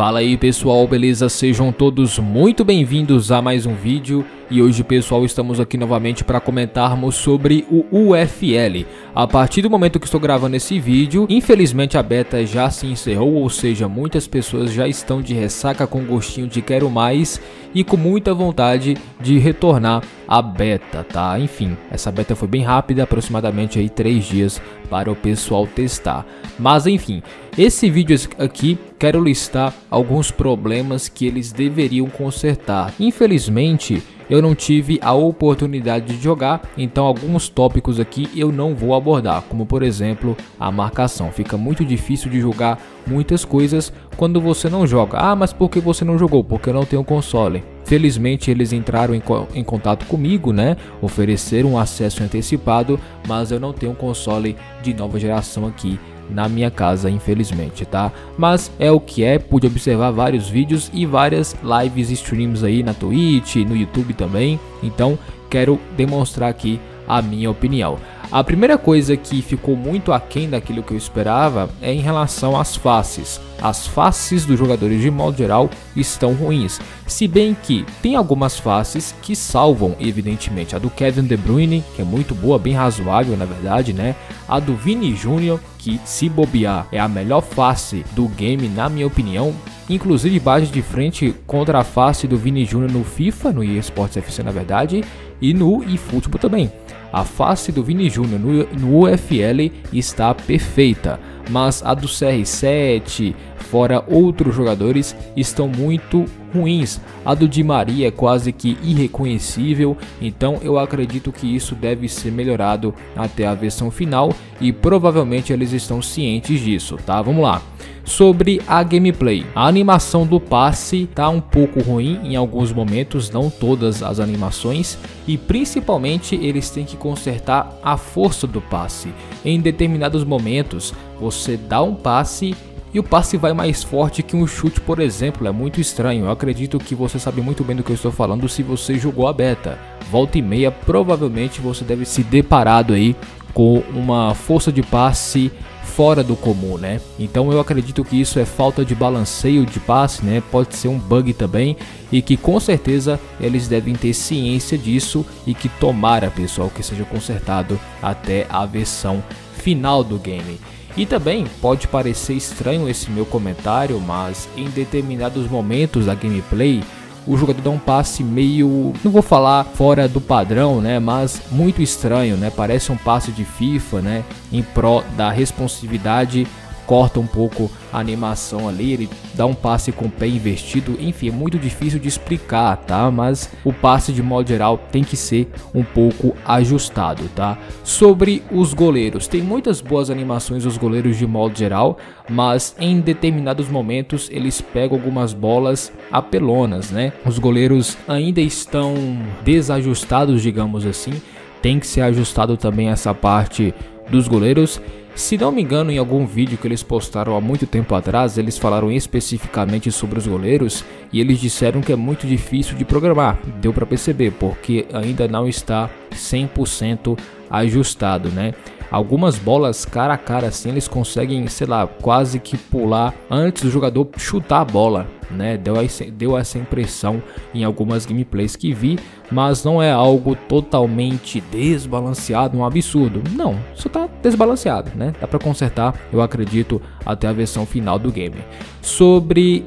Fala aí pessoal, beleza? Sejam todos muito bem-vindos a mais um vídeo e hoje pessoal estamos aqui novamente para comentarmos sobre o UFL. A partir do momento que estou gravando esse vídeo, infelizmente a beta já se encerrou, ou seja, muitas pessoas já estão de ressaca com gostinho de quero mais e com muita vontade de retornar à beta, tá? Enfim, essa beta foi bem rápida, aproximadamente aí 3 dias para o pessoal testar. Mas enfim, esse vídeo aqui quero listar alguns problemas que eles deveriam consertar. Infelizmente, eu não tive a oportunidade de jogar, então alguns tópicos aqui eu não vou abordar, como por exemplo a marcação. Fica muito difícil de jogar muitas coisas quando você não joga. Ah, mas por que você não jogou? Porque eu não tenho console. Felizmente eles entraram em, co em, contato comigo, né? Ofereceram um acesso antecipado, mas eu não tenho console de nova geração aqui na minha casa, infelizmente, tá? Mas é o que é, pude observar vários vídeos e várias lives e streams aí na Twitch, no YouTube também, então quero demonstrar aqui a minha opinião. A primeira coisa que ficou muito aquém daquilo que eu esperava é em relação às faces. As faces dos jogadores de modo geral estão ruins, se bem que tem algumas faces que salvam, evidentemente. A do Kevin De Bruyne, que é muito boa, bem razoável na verdade, né? A do Vini Júnior, que se bobear é a melhor face do game na minha opinião, inclusive bate de frente contra a face do Vini Júnior no FIFA, no eSports FC na verdade, e no eFootball também. A face do Vini Júnior no, no UFL está perfeita, mas a do CR7, fora outros jogadores, estão muito ruins. A do Di Maria é quase que irreconhecível, então eu acredito que isso deve ser melhorado até a versão final e provavelmente eles estão cientes disso, tá? Vamos lá sobre a gameplay. A animação do passe tá um pouco ruim em alguns momentos, não todas as animações, e principalmente eles têm que consertar a força do passe. Em determinados momentos, você dá um passe e o passe vai mais forte que um chute, por exemplo, é muito estranho. Eu acredito que você sabe muito bem do que eu estou falando se você jogou a beta. Volta e meia, provavelmente você deve se deparado aí com uma força de passe fora do comum, né? Então eu acredito que isso é falta de balanceio de passe, né? Pode ser um bug também e que com certeza eles devem ter ciência disso e que tomara, pessoal, que seja consertado até a versão final do game. E também pode parecer estranho esse meu comentário, mas em determinados momentos da gameplay o jogador dá um passe meio, não vou falar fora do padrão, né, mas muito estranho, né? Parece um passe de FIFA, né, em pró da responsividade corta um pouco a animação ali, ele dá um passe com o pé investido, enfim, é muito difícil de explicar, tá? Mas o passe de modo geral tem que ser um pouco ajustado, tá? Sobre os goleiros, tem muitas boas animações dos goleiros de modo geral, mas em determinados momentos eles pegam algumas bolas apelonas, né? Os goleiros ainda estão desajustados, digamos assim, tem que ser ajustado também essa parte dos goleiros se não me engano, em algum vídeo que eles postaram há muito tempo atrás, eles falaram especificamente sobre os goleiros e eles disseram que é muito difícil de programar. Deu para perceber, porque ainda não está 100% ajustado, né? Algumas bolas cara a cara assim, eles conseguem, sei lá, quase que pular antes do jogador chutar a bola, né? Deu, deu essa impressão em algumas gameplays que vi, mas não é algo totalmente desbalanceado, um absurdo. Não, só tá desbalanceado, né? Dá para consertar, eu acredito, até a versão final do game. Sobre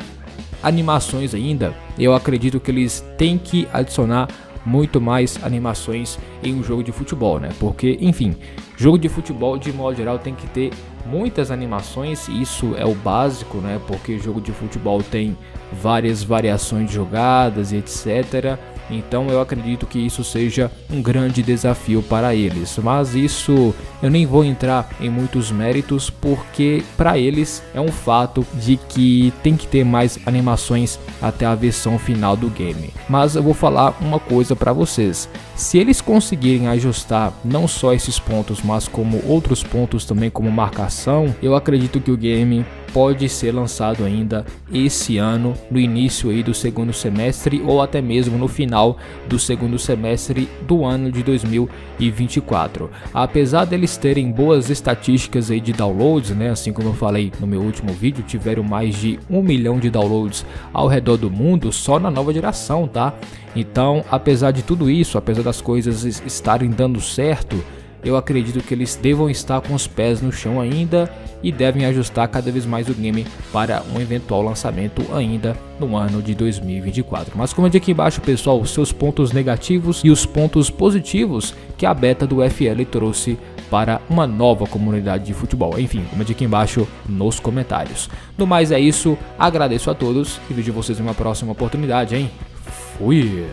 animações ainda, eu acredito que eles têm que adicionar muito mais animações em um jogo de futebol, né? Porque, enfim, jogo de futebol de modo geral tem que ter muitas animações, isso é o básico, né? Porque jogo de futebol tem várias variações de jogadas e etc. Então eu acredito que isso seja um grande desafio para eles. Mas isso eu nem vou entrar em muitos méritos porque para eles é um fato de que tem que ter mais animações até a versão final do game. Mas eu vou falar uma coisa para vocês. Se eles conseguirem ajustar não só esses pontos, mas como outros pontos também como marcação, eu acredito que o game pode ser lançado ainda esse ano, no início aí do segundo semestre ou até mesmo no final do segundo semestre do ano de 2024. Apesar deles terem boas estatísticas aí de downloads, né, assim como eu falei no meu último vídeo, tiveram mais de um milhão de downloads ao redor do mundo só na nova geração, tá? Então, apesar de tudo isso, apesar das coisas estarem dando certo, eu acredito que eles devam estar com os pés no chão ainda e devem ajustar cada vez mais o game para um eventual lançamento ainda no ano de 2024. Mas comente aqui embaixo, pessoal, os seus pontos negativos e os pontos positivos que a beta do FL trouxe para uma nova comunidade de futebol. Enfim, comente aqui embaixo nos comentários. No mais é isso, agradeço a todos e vejo vocês em uma próxima oportunidade, hein? Fui!